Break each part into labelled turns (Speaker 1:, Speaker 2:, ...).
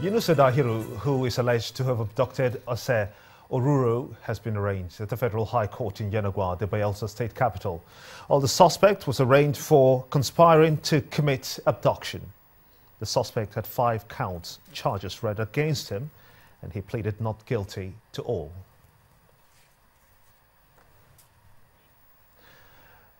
Speaker 1: Yunusa Dahiru, who is alleged to have abducted Ese Oruru, has been arraigned at the Federal High Court in Yenagoa, the Bayelsa state capital. The suspect was arraigned for conspiring to commit abduction. The suspect had five counts charges read against him, and he pleaded not guilty to all.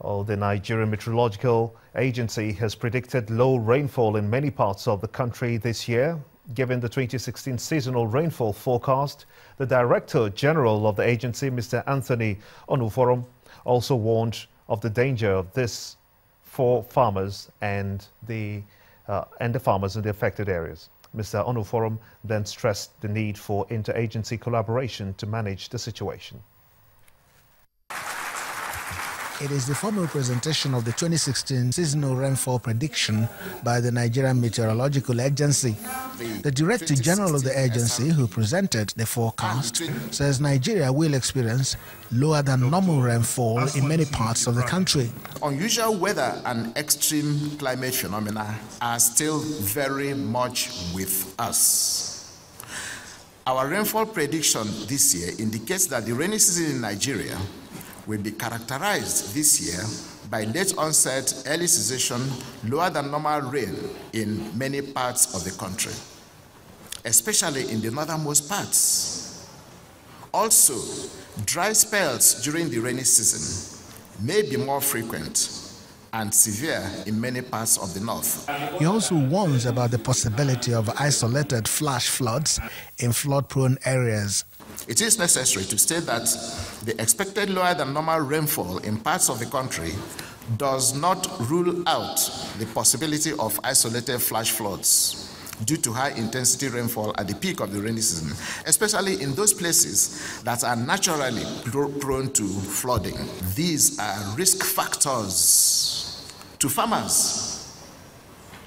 Speaker 1: Oh, the Nigerian Meteorological Agency has predicted low rainfall in many parts of the country this year. Given the 2016 seasonal rainfall forecast, the Director General of the agency, Mr. Anthony Anuforom, also warned of the danger of this for farmers and the, uh, and the farmers in the affected areas. Mr. Anuforom then stressed the need for interagency collaboration to manage the situation.
Speaker 2: It is the formal presentation of the 2016 seasonal rainfall prediction by the Nigerian Meteorological Agency. The Director General of the agency, who presented the forecast, says Nigeria will experience lower than normal rainfall in many parts of the country.
Speaker 3: Unusual weather and extreme climate phenomena are still very much with us. Our rainfall prediction this year indicates that the rainy season in Nigeria will be characterized this year by late onset, early cessation, lower than normal rain in many parts of the country, especially in the northernmost parts. Also, dry spells during the rainy season may be more frequent and severe in many parts of the north.
Speaker 2: He also warns about the possibility of isolated flash floods in flood prone areas
Speaker 3: it is necessary to state that the expected lower than normal rainfall in parts of the country does not rule out the possibility of isolated flash floods due to high intensity rainfall at the peak of the rainy season, especially in those places that are naturally prone to flooding. These are risk factors to farmers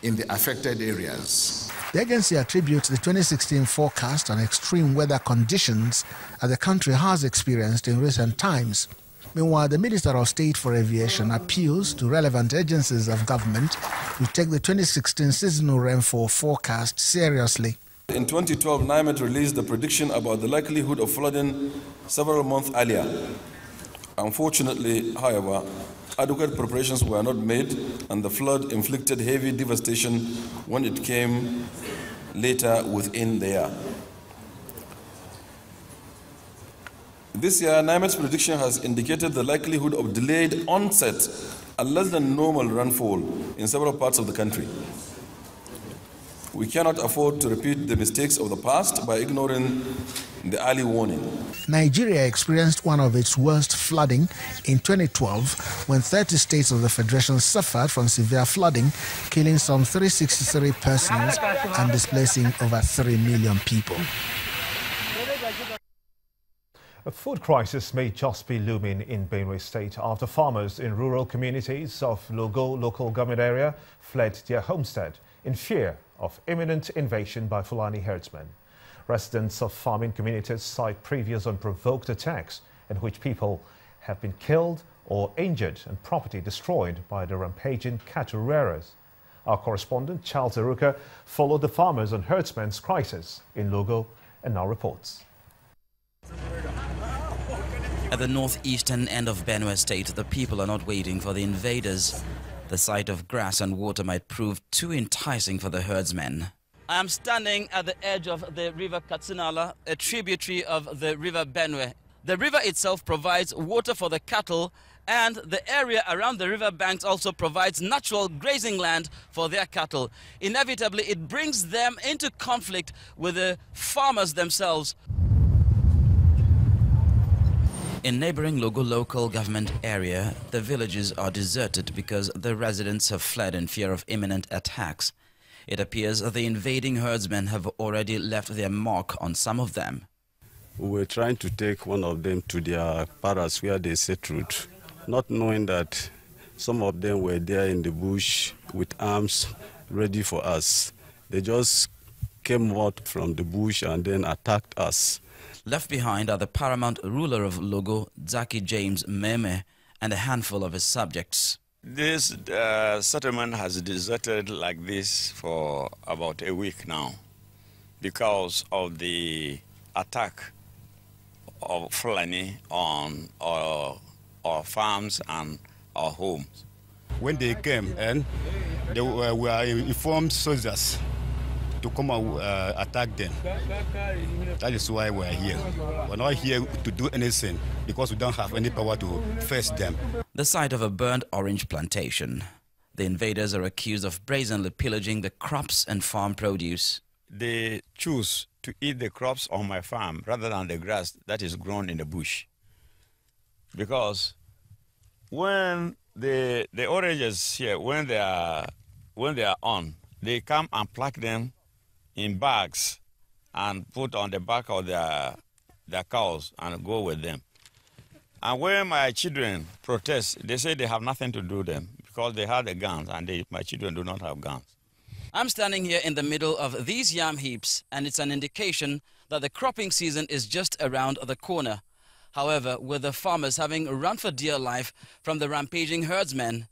Speaker 3: in the affected areas.
Speaker 2: The agency attributes the 2016 forecast on extreme weather conditions that the country has experienced in recent times. Meanwhile, the Minister of State for Aviation appeals to relevant agencies of government to take the 2016 seasonal rainfall forecast seriously.
Speaker 4: In 2012, NIMET released the prediction about the likelihood of flooding several months earlier. Unfortunately, however, adequate preparations were not made, and the flood inflicted heavy devastation when it came later within the year. This year, NIMET's prediction has indicated the likelihood of delayed onset and less than normal rainfall in several parts of the country. We cannot afford to repeat the mistakes of the past by ignoring the early warning.
Speaker 2: Nigeria experienced one of its worst flooding in 2012 when 30 states of the Federation suffered from severe flooding, killing some 363 persons and displacing over 3 million people.
Speaker 1: A food crisis may just be looming in Benue State after farmers in rural communities of Logo local government area fled their homestead in fear of imminent invasion by Fulani herdsmen. Residents of farming communities cite previous unprovoked attacks in which people have been killed or injured and property destroyed by the rampaging cattle. Our correspondent Charles Eruka followed the farmers and herdsmen's crisis in Logo and now reports.
Speaker 5: At the northeastern end of Benue State, the people are not waiting for the invaders. The sight of grass and water might prove too enticing for the herdsmen. I am standing at the edge of the river Katsina-Ala, a tributary of the river Benue. The river itself provides water for the cattle and the area around the river banks also provides natural grazing land for their cattle. Inevitably, it brings them into conflict with the farmers themselves. In neighboring Logo local government area, the villages are deserted because the residents have fled in fear of imminent attacks. It appears the invading herdsmen have already left their mark on some of them.
Speaker 6: We were trying to take one of them to their paras where they settled, not knowing that some of them were there in the bush with arms ready for us. They just came out from the bush and then attacked us.
Speaker 5: Left behind are the paramount ruler of Logo, Zaki James Meme, and a handful of his subjects.
Speaker 7: This uh, settlement has deserted like this for about a week now because of the attack of Fulani on our, our farms and our homes.
Speaker 8: When they came and they were, were informed soldiers to come and uh, attack them. That is why we're here. We're not here to do anything because we don't have any power to face them.
Speaker 5: The site of a burned orange plantation. The invaders are accused of brazenly pillaging the crops and farm produce.
Speaker 7: They choose to eat the crops on my farm rather than the grass that is grown in the bush. Because when the the oranges here, when they are when they are on, they come and pluck them in bags and put on the back of their their cows and go with them. And when my children protest, they say they have nothing to do them because they have the guns and they, my children do not have guns.
Speaker 5: I'm standing here in the middle of these yam heaps and it's an indication that the cropping season is just around the corner. However, with the farmers having run for dear life from the rampaging herdsmen,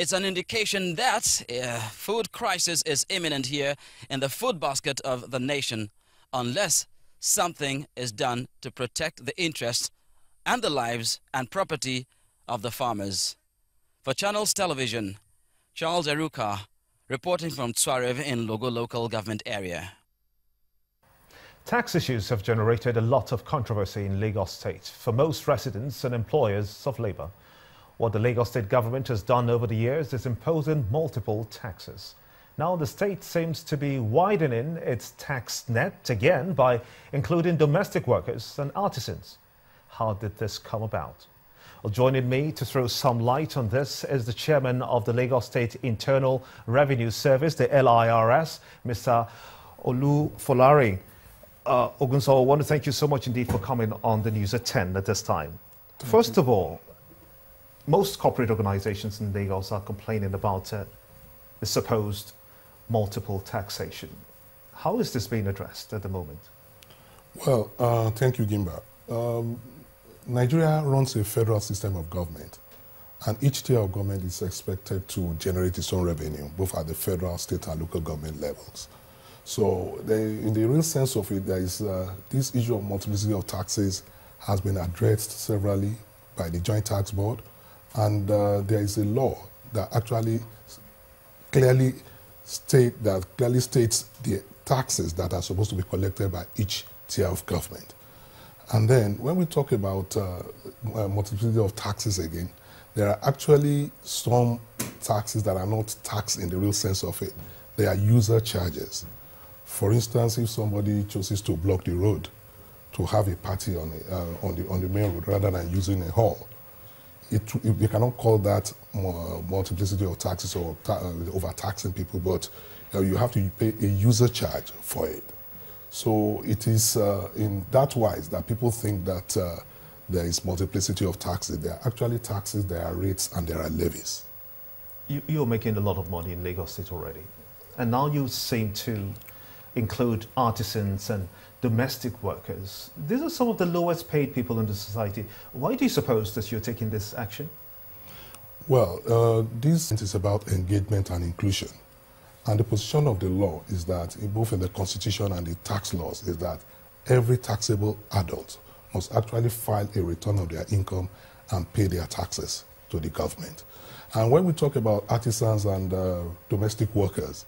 Speaker 5: it's an indication that a uh, food crisis is imminent here in the food basket of the nation unless something is done to protect the interests and the lives and property of the farmers. For Channels Television, Charles Eruka, reporting from Tsoarev in Logo local government area.
Speaker 1: Tax issues have generated a lot of controversy in Lagos State for most residents and employers of labour. What the Lagos state government has done over the years is imposing multiple taxes. Now the state seems to be widening its tax net again by including domestic workers and artisans. How did this come about? Well, joining me to throw some light on this is the chairman of the Lagos State Internal Revenue Service, the LIRS, Mr. Olu Folari. Uh, Ogunsan, I want to thank you so much indeed for coming on the news at 10 at this time. First of all, most corporate organizations in Lagos are complaining about uh, the supposed multiple taxation. How is this being addressed at the moment?
Speaker 9: Well, uh, thank you, Gimba. Um, Nigeria runs a federal system of government, and each tier of government is expected to generate its own revenue, both at the federal, state, and local government levels. So, they, in the real sense of it, there is uh, this issue of multiplicity of taxes has been addressed severally by the Joint Tax Board, and uh, there is a law that actually clearly state that clearly states the taxes that are supposed to be collected by each tier of government. And then when we talk about uh, uh, multiplicity of taxes again, there are actually some taxes that are not taxed in the real sense of it. They are user charges. For instance, if somebody chooses to block the road to have a party on, the, uh, on, the, on the main road rather than using a hall, it, you cannot call that multiplicity of taxes or ta uh, overtaxing people, but uh, you have to pay a user charge for it. So it is uh, in that wise that people think that uh, there is multiplicity of taxes. There are actually taxes, there are rates, and there are levies.
Speaker 1: You, you're making a lot of money in Lagos State already, and now you seem to include artisans and domestic workers. These are some of the lowest paid people in the society. Why do you suppose that you're taking this action?
Speaker 9: Well, uh, this is about engagement and inclusion. And the position of the law is that, both in the Constitution and the tax laws, is that every taxable adult must actually file a return of their income and pay their taxes to the government. And when we talk about artisans and uh, domestic workers,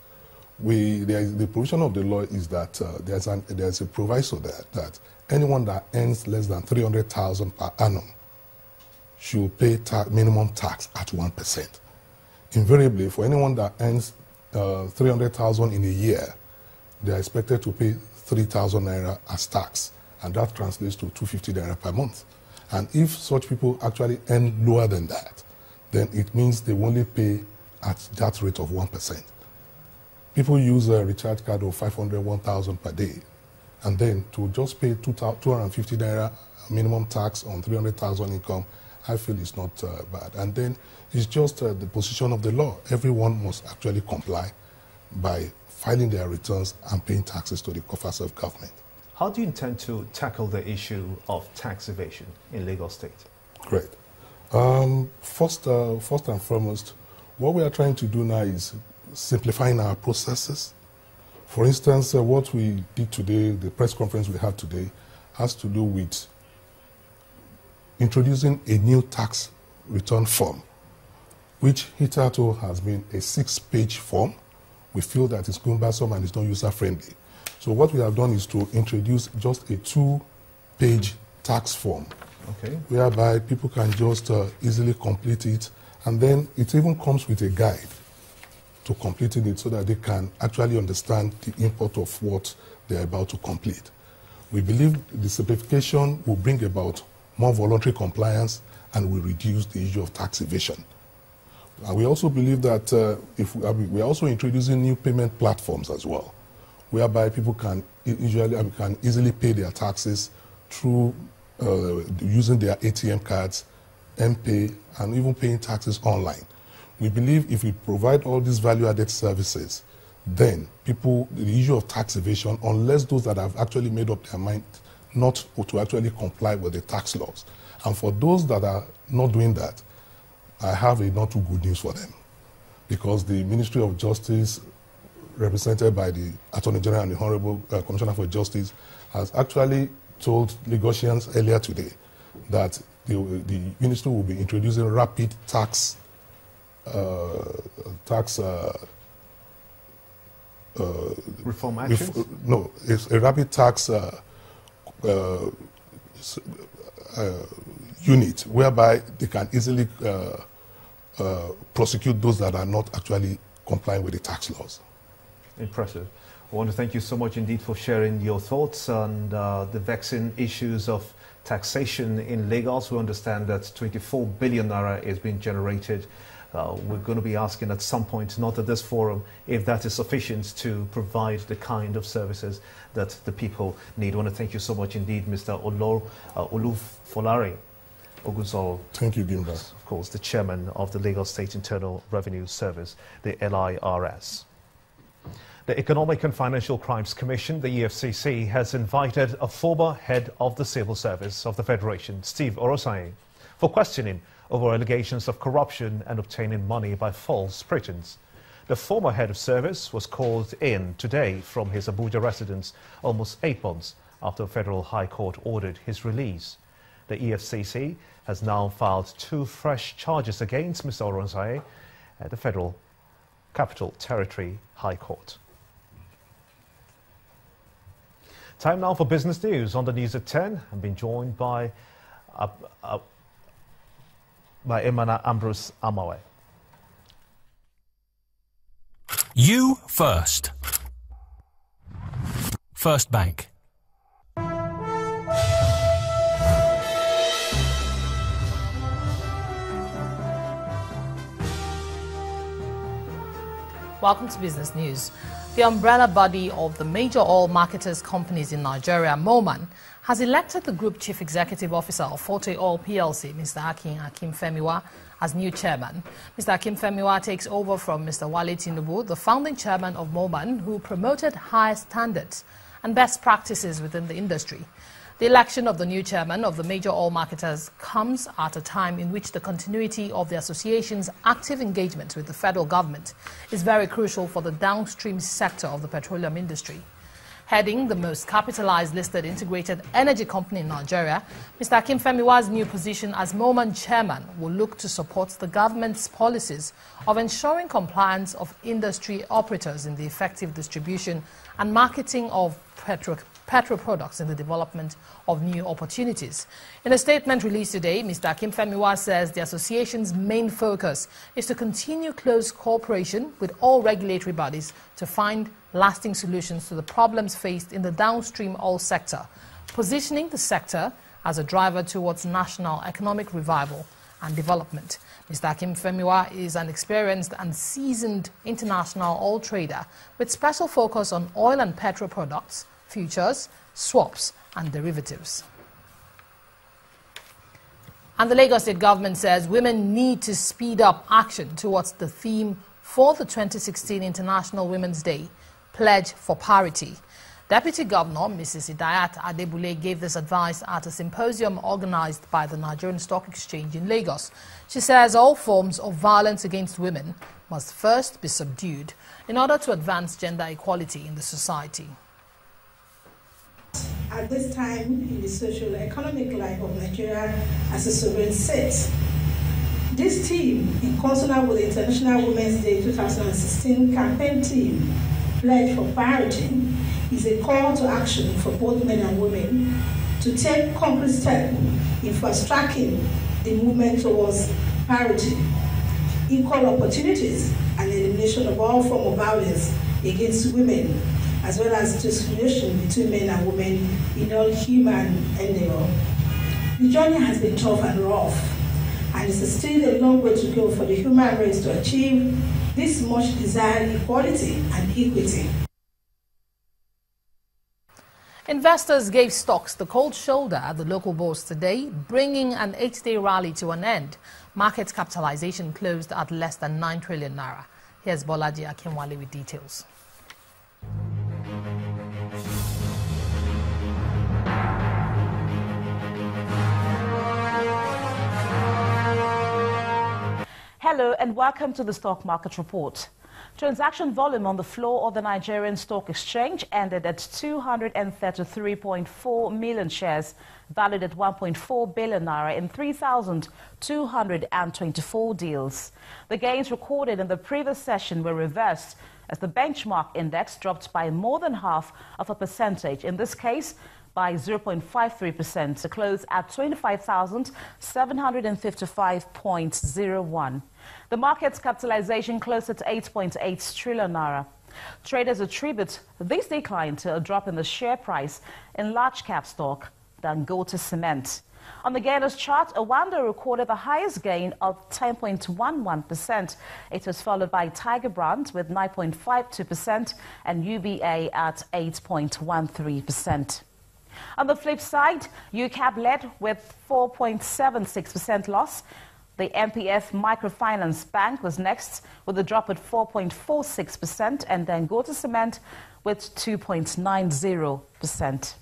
Speaker 9: we, the provision of the law is that uh, there's, an, there's a proviso there that anyone that earns less than 300,000 per annum should pay ta minimum tax at 1%. Invariably, for anyone that earns uh, 300,000 in a year, they are expected to pay 3,000 naira as tax, and that translates to 250 naira per month. And if such people actually earn lower than that, then it means they only pay at that rate of 1%. People use a recharge card of 500, 1,000 per day. And then to just pay 250 naira minimum tax on 300,000 income, I feel it's not uh, bad. And then it's just uh, the position of the law. Everyone must actually comply by filing their returns and paying taxes to the coffers of government.
Speaker 1: How do you intend to tackle the issue of tax evasion in Lagos State?
Speaker 9: Great. Um, first, uh, first and foremost, what we are trying to do now is simplifying our processes. For instance, uh, what we did today, the press conference we had today, has to do with introducing a new tax return form, which hitherto has been a six-page form. We feel that it's cumbersome and it's not user-friendly. So what we have done is to introduce just a two-page tax form, okay. whereby people can just uh, easily complete it, and then it even comes with a guide to completing it so that they can actually understand the import of what they're about to complete. We believe the simplification will bring about more voluntary compliance and will reduce the issue of tax evasion. And we also believe that uh, if we are, we are also introducing new payment platforms as well, whereby people can usually can easily pay their taxes through uh, using their ATM cards, M-Pay, and even paying taxes online. We believe if we provide all these value-added services, then people, the issue of tax evasion, unless those that have actually made up their mind not to actually comply with the tax laws. And for those that are not doing that, I have a not too good news for them. Because the Ministry of Justice, represented by the Attorney General and the Honorable uh, Commissioner for Justice, has actually told Lagosians earlier today that the, the ministry will be introducing rapid tax tax uh,
Speaker 1: uh, reform actions? Ref
Speaker 9: no, it's a rapid tax unit whereby they can easily prosecute those that are not actually complying with the tax laws.
Speaker 1: Impressive. I want to thank you so much indeed for sharing your thoughts on uh, the vexing issues of taxation in Lagos. We understand that 24 billion naira is being generated uh, we're going to be asking at some point, not at this forum, if that is sufficient to provide the kind of services that the people need. I want to thank you so much indeed, Mr. Olor, uh, Olufolarin Ogunzoro.
Speaker 9: Thank you, Gilbert.
Speaker 1: Of course, the chairman of the Lagos State Internal Revenue Service, the LIRS. The Economic and Financial Crimes Commission, the EFCC, has invited a former head of the civil service of the Federation, Steve Oronsaye, for questioning over allegations of corruption and obtaining money by false pretense. The former head of service was called in today from his Abuja residence almost eight months after a federal high court ordered his release. The EFCC has now filed two fresh charges against Mr. Oronsaye at the Federal Capital Territory High Court. Time now for business news on the news at 10. I'm being joined by uh, uh, by Emana Ambrose Amawe.
Speaker 10: You first. First Bank.
Speaker 11: Welcome to Business News. The umbrella body of the major oil marketers companies in Nigeria, Moman, has elected the Group Chief Executive Officer of Forte Oil PLC, Mr. Akin Akinfemiwa, as new chairman. Mr. Akinfemiwa takes over from Mr. Wale Tinubu, the founding chairman of Moman, who promoted high standards and best practices within the industry. The election of the new chairman of the major oil marketers comes at a time in which the continuity of the association's active engagement with the federal government is very crucial for the downstream sector of the petroleum industry. Heading the most capitalized listed integrated energy company in Nigeria, Mr. Akinfemiwa's new position as Moman chairman will look to support the government's policies of ensuring compliance of industry operators in the effective distribution and marketing of petro petro products in the development of new opportunities. In a statement released today, Mr. Akinfemiwa says the association's main focus is to continue close cooperation with all regulatory bodies to find lasting solutions to the problems faced in the downstream oil sector, positioning the sector as a driver towards national economic revival and development. Mr. Akinfemiwa is an experienced and seasoned international oil trader with special focus on oil and petro products, futures, swaps, and derivatives. And the Lagos State government says women need to speed up action towards the theme for the 2016 International Women's Day pledge for parity. Deputy Governor Mrs. Idayat Adebule gave this advice at a symposium organized by the Nigerian Stock Exchange in Lagos. She says all forms of violence against women must first be subdued in order to advance gender equality in the society.
Speaker 12: At this time in the social economic life of Nigeria as a sovereign state, this team, in consonant with the International Women's Day 2016 campaign team, Pledge for Parity, is a call to action for both men and women to take concrete steps in fast tracking the movement towards parity, equal opportunities, and elimination of all form of violence against women, as well as discrimination between men and women in all human endeavor. The journey has been tough and rough, and it's still a long way to go for the human race to achieve this much desired equality and equity.
Speaker 11: Investors gave stocks the cold shoulder at the local bourse today, bringing an eight-day rally to an end. Market capitalization closed at less than 9 trillion naira. Here's Bolaji Akinwale with details.
Speaker 13: Hello and welcome to the Stock Market Report. Transaction volume on the floor of the Nigerian Stock Exchange ended at 233.4 million shares, valued at 1.4 billion naira in 3,224 deals. The gains recorded in the previous session were reversed as the benchmark index dropped by more than half of a percentage, in this case by 0.53% to close at 25,755.01. The market's capitalization closed at 8.8 trillion naira. Traders attribute this decline to a drop in the share price in large cap stock Dangote Cement. On the gainers chart, Oando recorded the highest gain of 10.11%. It was followed by Tiger Brands with 9.52% and UBA at 8.13%. On the flip side, UCAP led with 4.76% loss. The NPF Microfinance Bank was next with a drop at 4.46% and then Dangote Cement with 2.90%.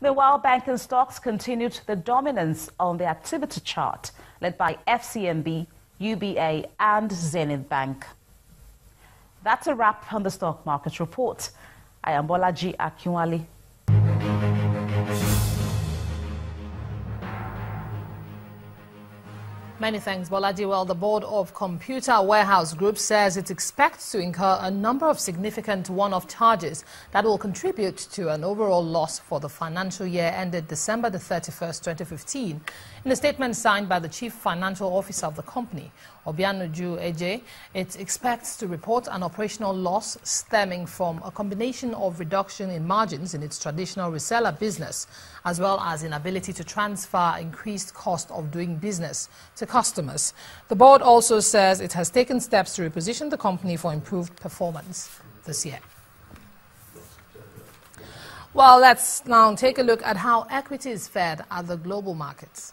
Speaker 13: Meanwhile, banking stocks continued the dominance on the activity chart, led by FCMB, UBA, and Zenith Bank. That's a wrap on the stock market report. I am Bolaji Akinwale.
Speaker 11: Many thanks, Bolaji. Well, the Board of Computer Warehouse Group says it expects to incur a number of significant one-off charges that will contribute to an overall loss for the financial year ended December the 31st, 2015. In a statement signed by the Chief Financial Officer of the company, Obianuju Eje, it expects to report an operational loss stemming from a combination of reduction in margins in its traditional reseller business, as well as inability to transfer increased cost of doing business to customers. The board also says it has taken steps to reposition the company for improved performance this year. Well, let's now take a look at how equities fared at the global markets.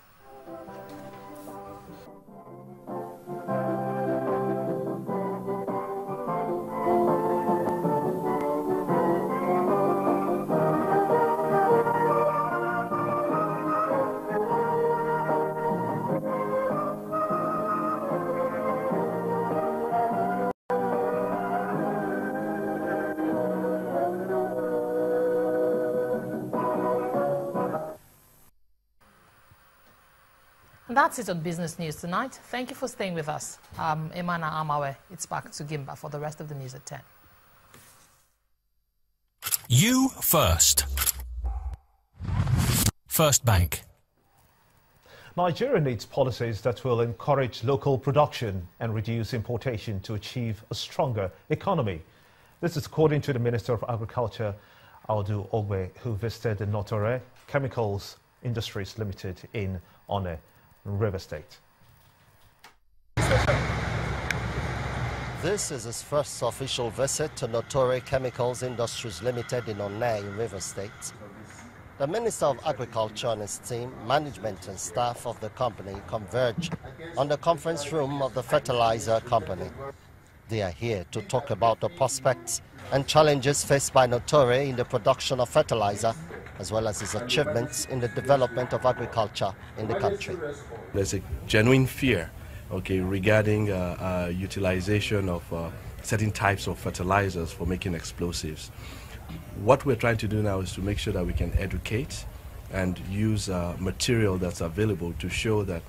Speaker 11: And that's it on Business News tonight. Thank you for staying with us. Um, Emana Amawe, it's back to Gimba for the rest of the news at 10.
Speaker 10: You first. First Bank.
Speaker 1: Nigeria needs policies that will encourage local production and reduce importation to achieve a stronger economy. This is according to the Minister of Agriculture, Audu Ogbe, who visited the Notore Chemicals Industries Limited in Onne. River State.
Speaker 14: This is his first official visit to Notore Chemicals Industries Limited in Onne River State. The Minister of Agriculture and his team, management and staff of the company converged on the conference room of the fertilizer company. They are here to talk about the prospects and challenges faced by Notore in the production of fertilizer, as well as his achievements in the development of agriculture in the country.
Speaker 15: There's a genuine fear, okay, regarding uh, uh, utilization of uh, certain types of fertilizers for making explosives. What we're trying to do now is to make sure that we can educate and use uh, material that's available to show that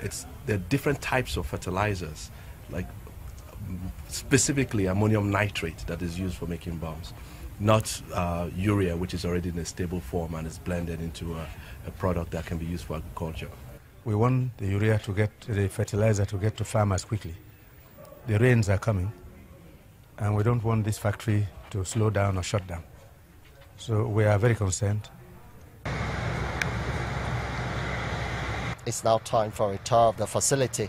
Speaker 15: it's there are different types of fertilizers, like specifically ammonium nitrate that is used for making bombs, not uh, urea, which is already in a stable form and is blended into a, a product that can be used for agriculture.
Speaker 16: We want the urea to get the fertilizer to get to farmers quickly. The rains are coming, and we don't want this factory to slow down or shut down. So we are very concerned.
Speaker 14: It's now time for a tour of the facility.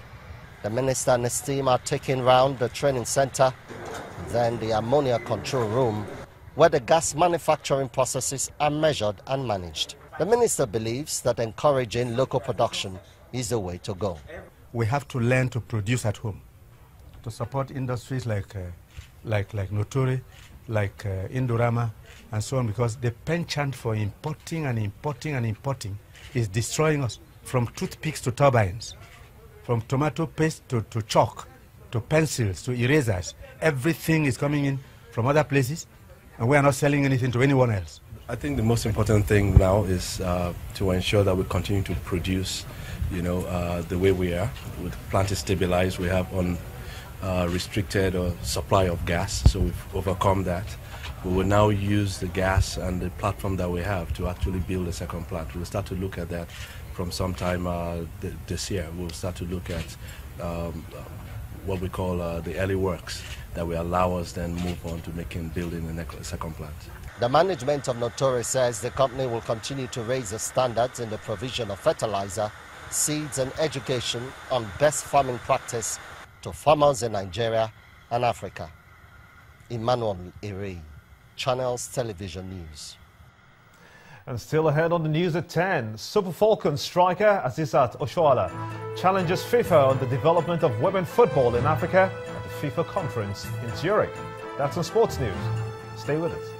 Speaker 14: The minister and his team are taking round the training center, then the ammonia control room, where the gas manufacturing processes are measured and managed. The minister believes that encouraging local production is the way to go.
Speaker 16: We have to learn to produce at home to support industries like, uh, like, like Notore, like uh, Indorama, and so on, because the penchant for importing and importing and importing is destroying us from toothpicks to turbines, from tomato paste to, to chalk, to pencils, to erasers. Everything is coming in from other places, and we are not selling anything to anyone else.
Speaker 15: I think the most important thing now is uh, to ensure that we continue to produce, you know, uh, the way we are. With plant is stabilized, we have unrestricted uh, supply of gas, so we've overcome that. We will now use the gas and the platform that we have to actually build a second plant. We'll start to look at that from sometime uh, th this year. We'll start to look at um, what we call uh, the early works that will allow us then move on to making building a second plant.
Speaker 14: The management of Notore says the company will continue to raise the standards in the provision of fertilizer, seeds and education on best farming practice to farmers in Nigeria and Africa. Emmanuel Iri, Channels Television News.
Speaker 1: And still ahead on the news at 10, Super Falcons striker Asisat Oshoala challenges FIFA on the development of women football in Africa at the FIFA conference in Zurich. That's on Sports News. Stay with us.